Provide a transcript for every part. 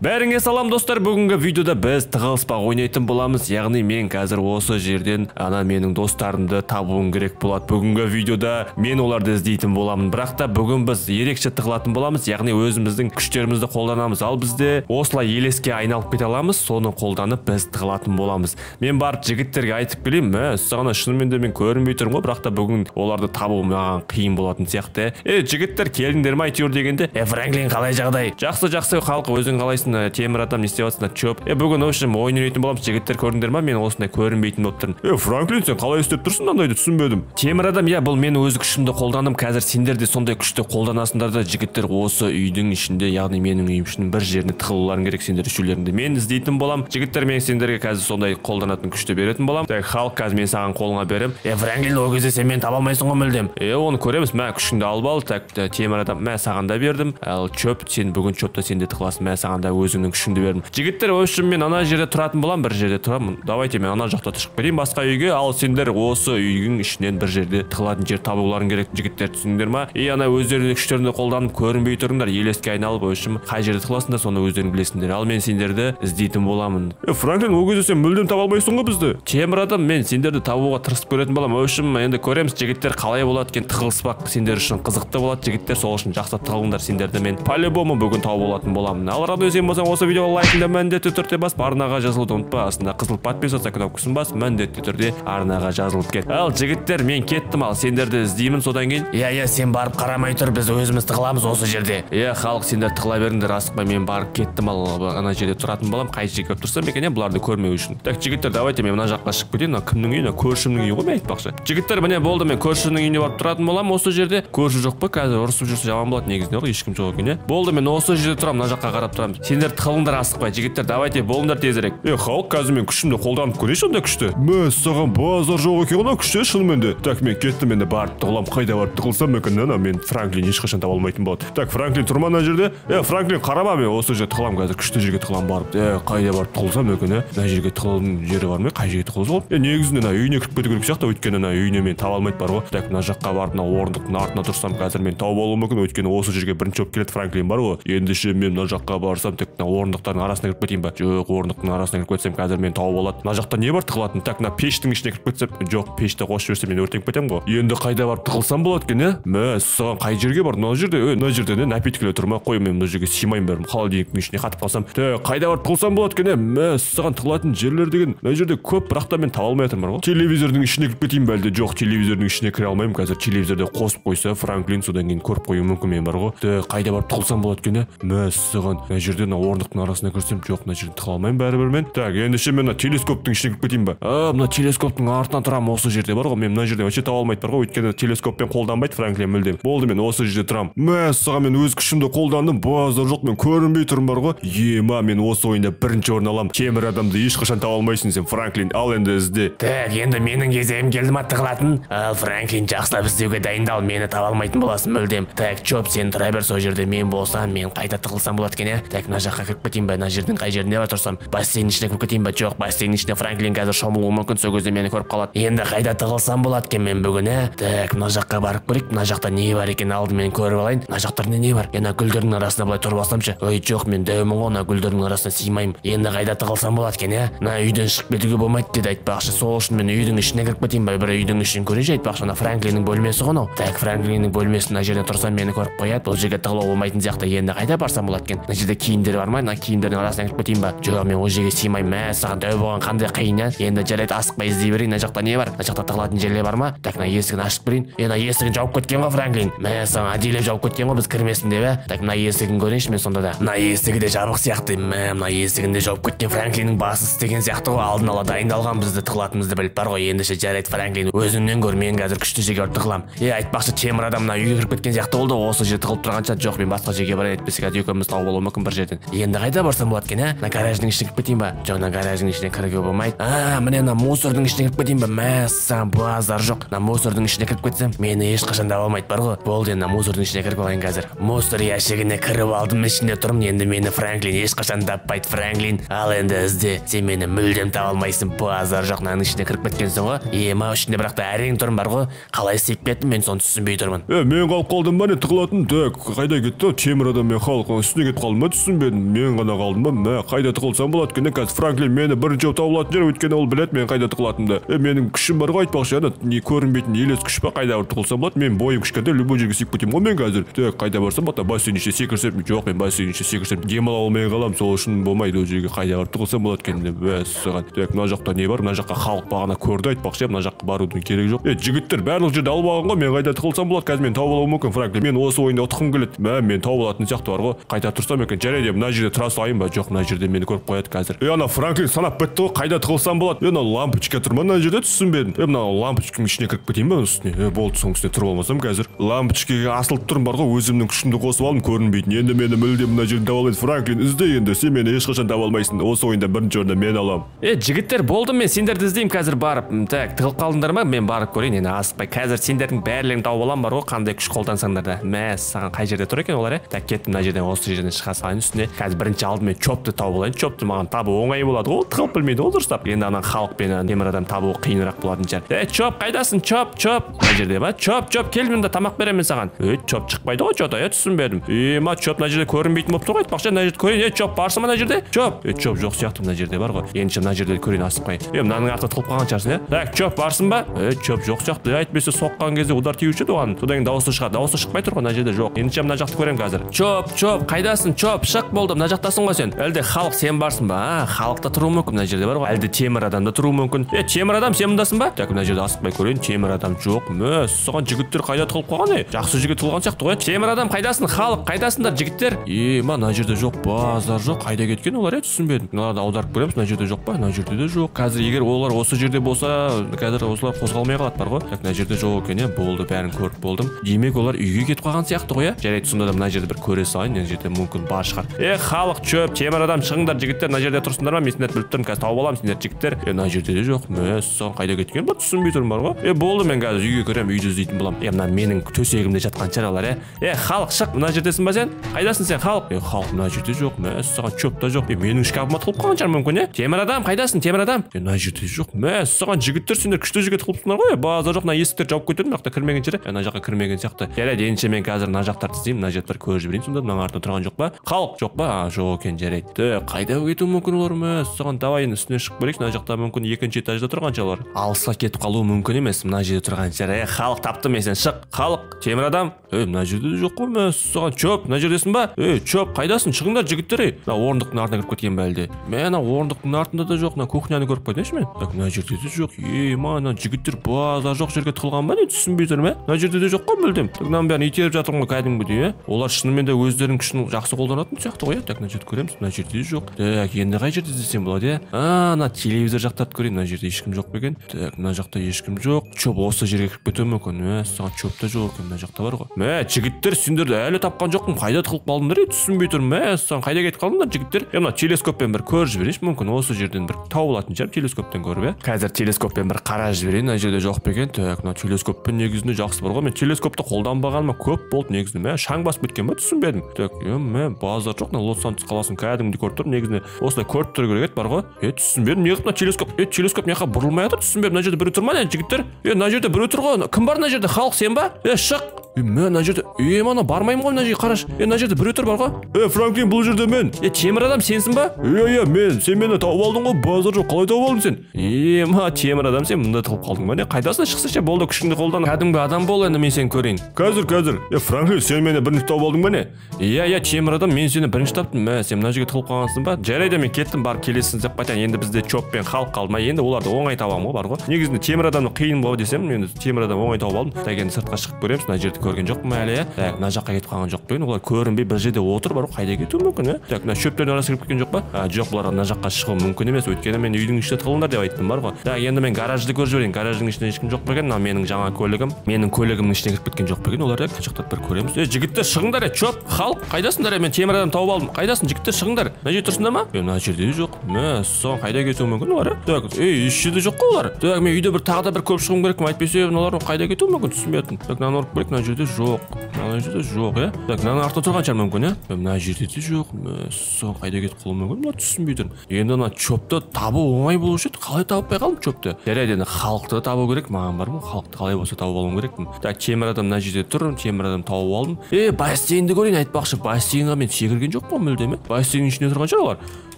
бәріңе салам достар. Бүгінгі видеода біз тығылыспақ ойнайтын боламыз. Яғни мен қазір осы жерден ана менің достарымды табуым керек болады бүгінгі видеода. Мен оларды іздейтін боламын. Бірақ та бүгін біз ерекше тығылатын боламыз. Яғни өзіміздің күштерімізді қолданамыз. Ал бізде осылай елеске айналып кете аламыз. Соны қолданып біз тығылатын боламыз. Мен барып жігіттерге айтып келейін. Мә саған шынымен де мен көрінбей тұрмын ғой. Бірақ та бүгін оларды табу маған қиын болатын сияқты. Е жігіттер келдіңдер ма әйтеуір дегенде? Е франклин қалай жағдай? Жақсы жақсы халық өзің қалайсың. Темір адам не істеп жатсыңдар чоп. Е бүгін в общем ойын ойнайтын боламыз жігіттер көрдіңдер ма мен осындай көрінбейтін болып тұрмын е франклин сен қалай істеп тұрсың мынандайды түсінбедім темір адам иә бұл мен өз күшімді қолдандым қазір сендер де сондай күшті қолданасыңдар да жігіттер осы үйдің ішінде яғни менің үйім ішінің бір жеріне тығылуларың керек сендер үшеулеріңді мен іздейтін боламын жігіттер мен сендерге қазір сондай қолданатын күшті беретін боламын так халық қазір мен саған қолыңа беремін е франклин ол кезде сен мені таба алмайсың ғой мүлдем. Е оны көреміз. Мә күшіңді алып ал. Так темір адам мә саған да бердім. Ал чөп сен бүгін чөпті сен де тығыласың. Мә саған да өзіңнің күшіңді бердім. Жігіттер в общем мен ана жерде тұратын боламын бір жерде тұрамын. Давайте мен ана жақта шығып кетейін басқа үйге ал сендер осы үйдің ішінен бір жерде тығылатын жер табуларың керек. Жігіттер түсіндіңдер ма? И ана өздерінің күштеріңді қолданып көрінбей тұрыңдар елеске айналып в общем қай жерде тығыласыңдар соны өздерің білесіңдер. Ал мен сендерді іздейтін боламын. Е франклин ол кезде сен мүлдем таба алмайсың ғой бізді. Темір адам мен сендерді табуға тырысып көретін боламын. В общем енді көреміз жігіттер қалай болады екен тығылыспақ сендер үшін қызықты болады. Жігіттер сол үшін жақсылап тығылыңдар сендерді мен по любому бүгін тауып алатын боламын. Ал радио болсаң осы видеоға лайкыңды міндетті түрде бас арнаға жазылуды ұмытпа. Астында қызыл подписываться кнопкасын бас міндетті түрде арнаға жазылып кет. Ал жігіттер мен кеттім ал сендерді іздеймін содан кейін. Иә иә сен барып қарамай тұр біз өзіміз тығыламыз осы жерде. Иә халық сендер тығыла беріңдер асықпай мен барып кеттім ал ана жерде тұратын боламын қай жерге келіп тұрсам екен иә бұларды көрмеу үшін. Так жігіттер давайте мен мына жаққа шығып кетейін мына кімнің үйі мына көршімнің үйі ғой мен айтпақшы. Жігіттер міне болды мен көршімнің үйіне барып тұратын боламын осы жерде. Көрші жоқ па? Қазір ұрысып жүрсе жаман болады негізінде ғой ешкім жоқ екен иә. Болды мен осы жерде тұрамын мына жаққа қарап тұрамын. Сендер тығылыңдар асықпай жігіттер давайте болыңдар тезірек е халық қазір мен күшімді қолданып көрейінші ондай күшті. Мәссаған базар жоқ екен ғой күште шынымен де так мен кеттім енді барып тығыламын қайда барып тығылсам екен ана мен франклин ешқашан таба алмайтын болады. Так франклин тұр ма ана жерде? Е франклин қарама мен осы жерге тығыламын қазір күшті жерге тығыламын барып. Е қайда барып тығылсам екен иә мына жерге тығылудың жері бар ма? Қай жерге тығылса болады? Е негізінде ана үйіне кіріп кету керек сияқты өйткені ана үйіне мен таба алмайды бар ғой. Так мына жаққа барып мына орындықтың артына тұрсам қазір мен тауып алуым мүмкін. Өйткені осы жерге бірінші болып келеді франклин бар ғой. Ендеше мен мына жаққа барсам тек мына орындықтардың арасына кіріп кетейін ба жоқ орындықтың арасына кіріп кетсем қазір мені тауып алады мына жақта не бар тығылатын? Так мына пештің ішіне кіріп кетсем? Жоқ пешті қосып жіберсем мен өртеніп кетемін ғой. Енді қайда барып тығылсам болады екен иә мәссаған қай жерге бар мына жерде ей мына жерде не? Напитоклер тұр ма қой мен мына жерге сыймаймын бәрібір холодильниктің ішіне қатып қалсам. Так қайда барып тығылсам болады екен иә мәссаған тығылатын жерлер деген мына жерде көп бірақ та мен таба алмай жатырмын ғой. Телевизордың ішіне кіріп кетейін ба әлде? Жоқ телевизордың ішіне кіре алмаймын. Қазір телевизорды қосып қойса франклин содан кейін көріп қоюы мүмкін мен бар ғой. Так қайда барып тығылсам болады екен иә мәссаған мына жерде мына орындықтың арасына кірсем жоқ мына жерде тыға алмаймын бәрібір мен. Так ендеше мен мына телескоптың ішіне кіріп кетейін ба? А мына телескоптың артынан тұрамын осы жерде бар ғой. Мен мына жерде вообще таба алмайды бар ғой. Өйткені телескоппен қолданбайды франклин мүлдем. Болды мен осы жерде тұрамын. Мәссаған мен өз күшімді қолдандым. Базар жоқ мен көрінбей тұрмын бар ғой. Ема мен осы ойында бірінші орын аламын. Темір адамды ешқашан таба алмайсың сен франклин. Ал енді ізде. Так енді менің кезегім келді ма тығылатын? Ал франклин жақсылап іздеуге дайындал мені таба алмайтын боласың мүлдем. Так чоп сен тұра бер сол жерде. Мен болсам мен қайда тығылсам болады екен иә? Так мына жаққа кіріп кетейін ба мына жердің қай жерінде бар тұрсам бассейннің ішіне кіріп кетейін ба жоқ бассейннің ішіне франклин қазір шомылуы мүмкін сол кезде мені көріп қалады енді қайда тығылсам болады екен мен бүгін ә? Так мына жаққа барып көрейік мына жақта не бар екен алдымен көріп алайын. Мына жақтарда не бар? Ана гүлдердің арасына былай тұрып алсамшы. Ой жоқ мен дәумін ғой ана гүлдердің арасына сыймаймын. Енді қайда тығылсам болады екен иә мына үйден шығып кетуге болмайды деді айтпақшы. Сол үшін мен үйдің ішіне кіріп кетейін ба бір үйдің ішін көрейінші айтпақшы. Ана франклиннің бөлмесі ғой мынау так франклиннің бөлмесі мына жерден тұрсам мені көріп қояды бұл жерге тығылуға болмайтын сияқты. Енді қайда барсам болады екен? Мына жерде киімдер бар ма мына киімдердің арасына кіріп кетейін ба жоқ мен ол жерге сыймаймын мә саған тәу болған қандай қиын иә енді жарайды асықпай іздей берейін мына жақта не бар мына жақта тығылатын жерлер бар ма так мына есігін ашып берейін е мына есігін жауып кеткен ғой франклин мә саған әдейілеп жауып кеткен ғой біз кірмесін деп иә так мына есігін көрейінші мен сонда да мына есігі де жабық сияқты мә мына есігін де жауып кеткен франклиннің басы істеген сияқты ғой алдын ала дайындалған бізді тығылатынымызды біліп бар ғой ендеше жарайды франклин өзіңнен көр мен қазір күшті жерге барып тығыламын е айтпақшы темір адам мына үйге кіріп кеткен сияқты болды осы жерде тығылып тұрғанша жоқ мен басқа жерге барайын әйтпесе қазір екеуміз тауып алуы мүмкін бір жерден енді қайда барсам болады екен ә? Мына гараждың ішіне кіріп кетейін ба? Жоқ мына гараждың ішіне кіруге болмайды. А міне мына мусордың ішіне кіріп кетейін ба? Мәссаған базар жоқ. Мына мусордың ішіне кіріп кетсем мені ешқашан таба алмайды бар ғой. Болды енді мына мусордың ішіне кіріп алайын қазір. Мусор ящигіне кіріп алдым ішінде тұрмын. Енді мені франклин ешқашан таппайды франклин. Ал енді ізде сен мені мүлдем таба алмайсың базар жоқ. Мынаның ішіне кіріп кеткенсің ғой. Ема ішінде бірақ та әрең тұрмын бар ғой. Қалай істеп кеттім мен соны түсінбей тұрмын. Е мен қалып қалдым ба не? Тығылатын. Так қайда кетті? Темір адам мен халық үстіне кетіп қалдым ба? Түсінбедім мен мен ғана қалдым ба? Мә қайда тығылсам болады. Екен қазір франклин мені бірінші табылатын шығар өйткені ол біледі мен қайда тығылатынымды. Е менің күшім бар ғой айтпақшы ана не көрінбейтін елес күш па қайда тығылсам болады. Мен бойым кішкентай любой жерге сыйып кетемін ғой мен қазір. Так қайда барсам болады? Бассейн ішіне секірсем. Жоқ мен бассейн ішіне секірсем. Демала алмай қаламын сол үшін болмайды. Ол жерге қайда барып тығылсам болады екен деп. Мәссаған так мына жақта не бар? Мына жаққа халық бағана көрді айтпақшы мына жаққа барудың керегі жоқ. Е жігіттер барлық жерді алып алған ғой мен қайда тығылсам болады? Қазір мені тауып алуы мүмкін франклин мен осы ойында ұтқым келеді. Мә мен тауып алатын сияқты бар ғой. Қайда тұрсам екен жарайды мына жерде тұра салайын ба? Жоқ мына жерде мені көріп қояды қазір. Е ана франклин санап бітті ғой қайда тығылсам болады. Е мына лампочка тұр ма? Мына жерде түсінбедім. Е мына лампочканың ішіне кіріп кетейін ба үстіне? Е болды соның үстіне тұрып алмасам қазір. Лампочкаға асылып тұрмын бар ғой өзімнің күшімді қосып алдым көрінбейтін. Енді мені мүлдем мына жерден таба алмайсың франклин ізде енді сен мені ешқашан таба алмайсың. Осы ойында бірінші орында мен аламын. Е жігіттер болды мен сендерді іздеймін қазір барып. Так тығылып қалдыңдар ма? Мен барып көрейін енді асықпай. Қазір сендердің барлығын тауып аламын бар ғой қандай күш қолдансаңдар да. Мә саған қай жерде тұр екен олар иә так кеттім мына жерден осы жерден шыға салайын үстіне. Қазір бірінші алдымен чопты тауып алайын. Чопты маған табу оңай болады. Ғой ол тығылып білмейді ғой дұрыстап енді ана халық пен темір адам табу қиынырақ болатын шығар. Е чоп қайдасың? Чоп чоп. Мына жерде ма чоп чоп кел мында тамақ беремін саған. Е чоп шықпайды ғой че то е түсінбедім. Е ма чоп мына жерде көрінбейтін болып тұр ғой. Айтпақшы мына жерде көрейін. Е чоп барсың ба мына жерде? Чоп. Е чоп жоқ сияқты мына жерде бар ғой. Ендеше мына жерде көрейін асықпай е мынаның артында тығылып қалған шығарсың иә так чоп барсың ба? Е чоп жоқ сияқты. Әйтпесе соққан кезде удар тиюші еді оған. Содан кейін дауысы шығады. Дауысы шықпай тұр ғой мына жерде жоқ. Ендеше мына жақты көремін қазір. Чоп чоп қайдасың? Чоп шық болды. Мына жақтасың ғой сен. Әлде халық сен барсың ба? А халық та тұруы мүмкін. Мына жерде бар ғой. Әлде темір адам да тұруы мүмкін. Е темір адам сен мұндасың ба? Так мына жерде асықпай көрейін. Темір адам жоқ мә саған жігіттер қайда тығылып қалған е? Жақсы жерге тығылған сияқты ғой темір адам қайдасың? Халық қайдасыңдар жігіттер? Е мына жерде жоқ базар жоқ. Қайда кеткен олар е түсінбедім. Мыналарды аударып көреміз. Мына жерде жоқ па? Мына жерде де жоқ. Қазір егер олар осы жерде болса қазір осылар қозғалмай қалады бар ғой. Так мына жерде жоқ екен иә болды бәрін көріп болдым. Демек олар үйге кетіп қалған сияқты ғой иә жарайды сонда да мына жерде бір көре салайын. Мына жерде мүмкін бар шығар. Е халық шөп темір адам шығыңдар жігіттер мына жерде тұрсыңдар ма? Мен сендерді біліп тұрмын қазір тауып аламын сендер жігіттер. Е мына жерде де жоқ мәссаған қайда кеткен? Ба түсінбей тұрмын бар ғой. Е болды мен қазір үйге кіремін үйді іздейтін боламын. Е мына менің төсегімде жатқан шығар олар иә е халық шық мына жердесің ба сен? Қайдасың сен халық? Е халық мына жерде жоқ мәссаған шөп та жоқ. Е менің шкафыма тығылып қалған шығар мүмкін иә темір адам қайдасың темір адам? Е мына жерде жоқ мәссаған жігіттер сендер күшті жерге тығылыпсыңдар ғой. Базар жоқ мына есіктерді жауып кетеді мына жақта кірмеген е. Мына жаққа кірмеген сияқты. Жарайды ендеше мен қазір мына жақтарды іздеймін мына бір көріп жіберейін сонда мынаның артында тұрған жоқ па? Халық жоқ па а жоқ екен жарайды қайда кетуі мүмкін олар мәссаған давай енді үстіне шығып көрейікші мына жақта мүмкін екінші этажда тұрған шығар алысқа кетіп қалуы мүмкін емес. Мына жерде тұрған шығар е халық таптым мен сені шық халық темір адам. Е мына жерде де жоқ қой мәссаған чоп мына жердесің ба? Ей чоп қайдасың? Шығыңдар жігіттер ей. Мына орындықтың артына кіріп кеткен ба әлде мә ана орындықтың артында да жоқ. Мына кухняны көріп қойсайшы мен. Так мына жерде де жоқ. Е ана жігіттер базар жоқ жерге тығылған ба не? Түсінбей тұрмын иә мына жерде де жоқ қой мүлдем. Мынаның бәрін итеріп жатырмын ғой кәдімгідей иә олар шынымен де өздерінің күшін жақсы қолданатын сияқты. Ғой иә так мына жерді көреміз мына жерде де жоқ так енді қай жерде іздесем болады иә? А ана телевизор жақтарды көрейін мына жерде ешкім жоқ па екен? Так мына жақта ешкім жоқ чоп осы жерге кіріп кетуі мүмкін? Мә саған чоп та жоқ екен мына жақта бар ғой мә жігіттер сендерді әлі тапқан жоқпын қайда тығылып қалдыңдар е түсінбей тұрмын мә саған қайда кетіп қалдыңдар жігіттер? Е мына телескоппен бір көріп жіберейінші мүмкін осы жерден бір тауып алатын шығармын телескоптан көріп иә қазір телескоппен бір қарап жіберейін мына жерде жоқ па екен? Так мына телескоппен негізінде жақсы бар ғой мен телескопты қолданбағаныма көп болды негізінде мә шаң басып кеткен ба түсінбедім так е мә базар жоқ мына лос анджелес қаласын кәдімгідей көріп тұр негізінде осылай көріп тұру керек еді. Бар ғой. Е түсінбедім неғып мына телескоп? Е телескоп мына жаққа бұрылмай жатыр түсінбедім мына жерде біреу тұр ма? Жігіттер? Е мына жерде біреу тұр ғой. Кім бар мына жерде? Халық сен ба? Е шық. Е мә мына жерде е мана бармаймын ғой мына жерге қарашы. Е мына жерде біреу тұр бар ғой е франклин бұл жерде мен. Е темір адам сенсің ба? Иә иә мен сен мені тауып алдың ғой базар жоқ қалай тауып алдың сен? Е ма темір адам сен мұнда тығылып қалдың ба? Не қайдасың шықсайшы болды күшіңді қолдан кәдімгі адам бол енді мен сені көрейін. Қазір қазір. Е франклин сен мені бірінші тауып алдың ба не? Иә иә темір адам мен сені бірінші таптым. Мә сен мына жерге тығылып қалғансың ба? Жарайды мен кеттім барып келесің деп қайтайын. Енді бізде чоп пен халық қалды ма? Енді оларды оңай табамын ғой бар ғой. Негізінде темір адамды қиын ғой десем енді темір адам оңай тауып алдым. Так енді сыртқа шығып көреміз мына жерді көрген жоқпын әлі иә. Так мына жаққа кетіп қалған жоқ па екен олар көрінбей бір жерде отыр бар ғой қайда кетуі мүмкін иә. Так мына шөптердің арасына кіріп кеткен жоқ па? Жоқ бұлар мына жаққа шығуы мүмкін емес. Өйткені мен үйдің ішінде тығылыңдар деп айттым бар ғой. Так енді мен гаражды көріп жіберейін. Гараждың ішінде ешкім жоқ па екен? Мына менің жаңа көлігім. Менің көлігімнің ішіне кіріп кеткен жоқ па екен? Олар мына жақта бір көреміз. Е жігіттер шығыңдар е чоп халық қайдасыңдар е? Мен темір адам тауып алдым. Қайдасың жігіттер шығыңдар. Мына жерде тұрсыңдар ма? Е мына жерде де жоқ мәссаған қайда кетуі мүмкін олар так ей еш жерде жоқ қой олар. Так мен үйде бір тағы да бір көп шығуым керекпін. Әйтпесе мыналар қайда кетуі мүмкін? Түсінбей жатырмын так мынаны ұрып көрейік мына жерде жоқ. Мына жерде жоқ иә? Так мынаның артында тұрған шығар мүмкін иә? Мына жерде де жоқ. Мәссаған қайда кетіп қалуы мүмкін? Мына түсінбей тұрмын енді ана чопты табу оңай болушы еді. Қалай таппай қалдым чопты? жарайды енді халықты табу керек маған бар ма? Халықты қалай болса тауып алуым керекпін так темір адам мына жерде тұр темір адам тауып алдым. Е бассейнді көрейін айтпақшы. Бассейнға мен секірген жоқпын мүлдем иә? Бассейннің ішінде тұрған шығар олар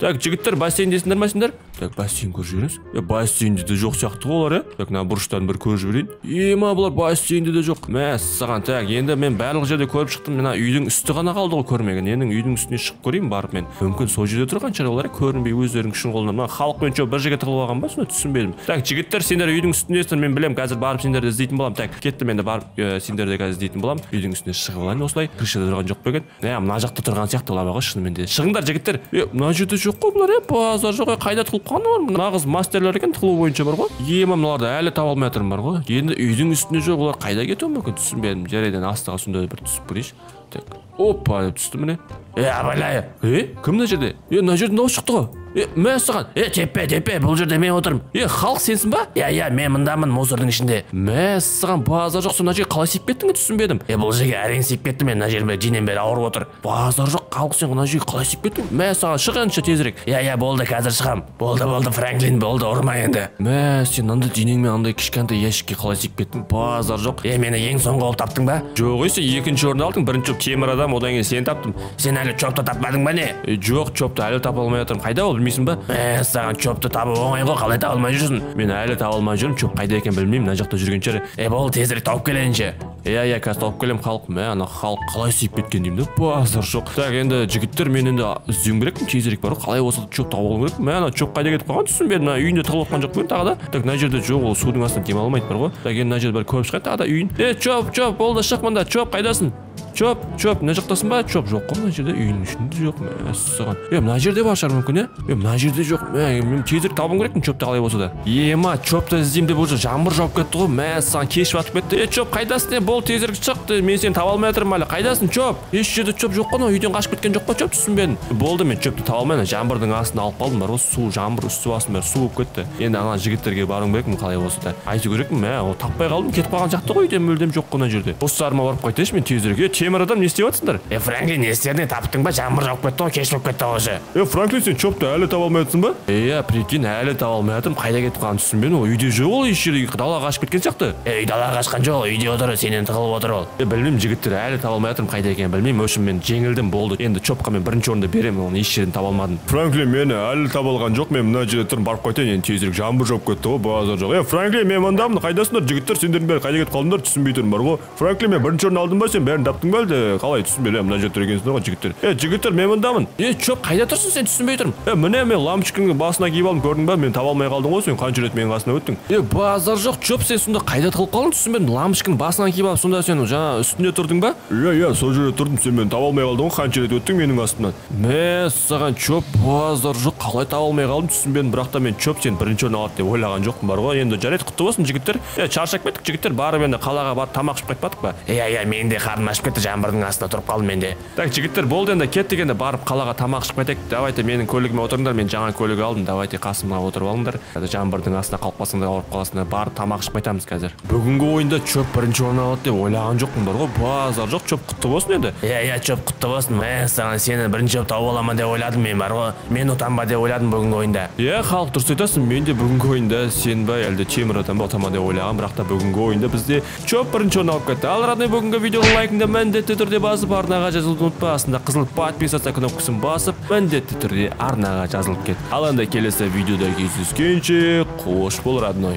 так жігіттер бассейндесіңдер ма сендер? Так бассейн көріп жіберіңіз е бассейнде де жоқ сияқты ғой олар иә так мына бұрыштарын бір көріп жіберейін ема бұлар бассейнде де жоқ. Мәссаған так енді мен барлық жерде көріп шықтым. Мына үйдің үсті ғана қалды ғой көрмеген. Енді үйдің үстіне шығып көрейін барып мен. Мүмкін сол жерде тұрған шығар олар көрінбей өздерінің күшін қолданып мына халықпен че бір жерге тығылып алған ба соны түсінбедім. Так жігіттер сендер үйдің үстіндесіңдер мен білемін қазір барып сендерді іздейтін боламын. Так кеттім енді барып сендерді қазір іздейтін боламын. Үйдің үстіне шығып алайын осылай. Крышада тұрған жоқ па екен? Мына жақта тұрған сияқты олар ғой шынымен де. Шығыңдар жігіттер. Е мына жерде жоқ. Қой бұлар е базар жоқ қайда тығылып қалған олар нағыз мастерлер екен тығылу бойынша бар ғой ема мыналарды әлі таба алмай жатырмын бар ғой енді үйдің үстінде жоқ олар қайда кетуі мүмкін? Түсінбедім жарайды астыға сондай бір түсіп көрейінші. Так. Опа деп түсті міне. Е абайлай е кім мына жерде? Е мына жерден дауыс шықты ғой. Е мәссаған е теппе теппе бұл жерде мен отырмын. Е халық сенсің ба? Иә иә мен мындамын мусордың ішінде. Мәссаған базар жоқ сен мына жерге қалай сиіп кеттің түсінбедім е бұл жерге әрең сиіп кеттім мен мына жерім женнен бері ауырып отыр. Базар жоқ халық сен мына жерге қалай сиіп кеттің? Мәссаған шық енді тезірек. Иә иә болды қазір шығам. Болды болды франклин болды ұрма енді. Мә сен андай денеңмен андай кішкентай ящикке қалай сиіп кеттің? Базар жоқ. Е мені ең соңғы болып таптың ба? Жоқ ей сен екінші орын алдың бірінші темір адам. Одан кейін сені таптым сен әлі чопты таппадың ба не? Е, жоқ чопты әлі таба алмай жатырмын қайда ол білмейсің ба? Мә саған чопты табу оңай ғой қалай таба алмай жүрсің? Мен әлі таба алмай жүрмін чоп қайда екенін білмеймін мына жақта жүрген шығар. Е болды тезірек тауып келейінші иә иә қазір тауып келемін халық мә ана халық қалай сиіп кеткен деймін да? Базар жоқ. Так енді жігіттер мен енді іздеуім керекпін тезірек бар ғой қалай болса да чоп тауып алуым керекпін мә ана чоп қайда кетіп қалған түсінбедім мына үйінде тығылып жатқан жоқ па тағы да? Так мына жерде жоқ ол судың астында демалмайды бар ғой. Так енді мына жерде бір көріп шығайын тағы да үйін. Е чоп чоп болды шық мында чоп қайдасың? Чоп чоп мына жақтасың ба чоп жоқ қой мына жерде үйінің ішінде жоқ мәссаған е мына жерде бар шығар мүмкін иә е мына жерде жоқ мә мен тезірек табуым керекпін чопты қалай болса да ема чопты іздеймін деп уже жаңбыр жауып кетті ғой мәссаған кеш батып кетті е чоп қайдасың е бол тезірек шық мен сені таба алмай жатырмын әлі қайдасың чоп еш жерде чоп жоқ қой анау үйден қашып кеткен жоқ па чоп түсінбедім болды мен чопты таба алмаймын жаңбырдың астына алып қалдым бар ғой су жаңбыр үсті басым бәрі су болып кетті енді ана жігіттерге баруым керекпін қалай болса да айту керекпін мә ол таппай қалдым кетіп қалған сияқты ғой үйден мүлдем жоқ қой мына жерде достарыма барып қайтайыншы мен тезірек е темір адам не істеп жатсыңдар е франклин не істедің таптың ба жаңбыр жауып кетті ғой кеш болып кетті ғой уже. Е франклин сен чопты әлі таба алмай жатрсың ба иә прикинь әлі таба алмай жатырмын қайда кетіп қалғанын түсінбедім ол үйде жоқ ол еш жерде далаға қашып кеткен сияқты. Е үй далаға қашқан жоқ үйде отыр сенен тығылып отыр ол. Е білмеймін жігіттер әлі таба алмай жатырмын қайда екенін білмеймін. В общем мен жеңілдім болды. Енді чопқа мен бірінші орынды беремін оны еш жерден таба алмадым. Франклин мені әлі таба алған жоқ мен мына жерде тұрмын барып қайтайын. Енді тезірек жаңбыр жауып кетті ғой базар жоқ. Е франклин мен мындамын қайдасыңдар? Жігіттер сендердің бәрі қайда кетіп қалдыңдар түсінбей тұрмын бар ғой. Франклин мен бірінші орын алдым ба сен бәрін таптың ба әлде қалай түсінбедім мына жерде тұр екенсіңдер ғой жігіттер. Е жігіттер мен мындамын е чоп қайда тұрсың сен түсінбей тұрмын? Е міне мен лампочкаңды басына киіп алдым көрдің ба? Мен таба алмай қалдың ғой сен қанша рет менің қасымнан өттің? Е базар жоқ чоп сен сонда қайда тығылып қалдың? Түсінбедім лампочканы басынан киіп алып сонда сен жаңа үстінде тұрдың ба? Иә иә сол жерде тұрдым сен мені таба алмай қалдың ғой қанша рет өттің менің астымнан мә саған чоп базар жоқ қалай таба алмай қалдым түсінбедім бірақ та мен чоп сен бірінші орын алады деп ойлаған жоқпын бар ғой. Енді жарайды құтты болсын жігіттер. Е шаршап кеттік жігіттер. Барып енді қалаға барып тамақ ішіп қайтпадық па? Иә иә менің де қарным ашып кетті жаңбырдың астында тұрып қалдым мен де. Так жігіттер болды енді кеттік енді барып қалаға тамақ ішіп қайтайық. Давайте менің көлігіме отырыңдар мен жаңа көлік алдым. Давайте қасыма отырып алыңдар. Жаңбырдың астында қалып қалсаңдар ауырып қаласыңдар. Барып тамақ ішіп қайтамыз қазір. Бүгінгі ойында чоп бірінші орын алады деп ойлаған жоқпын бар ғой. Базар жоқ чоп құтты болсын енді. Иә иә чоп құтты болсын. Мәссаған сені бірінші болып тауып аламын деп ойладым мен бар ғой. Мен ұтамын ба деп ойладым бүгінгі ойында. Иә халық дұрыс айтасың мен де бүгінгі ойында сен ба әлде темір адам ба ұтамын деп ойлағанмын бірақ та бүгінгі ойында бізде чоп бірінші орын алып кетті. Ал родной бүгінгі видеоға лайкыңды міндетті түрде басып арнаға жазылуды ұмытпа. Астында қызыл подписаться кнопкасын басып міндетті түрде арнаға жазылып кет. Ал енді келесі видеода кездескенше қош бол родной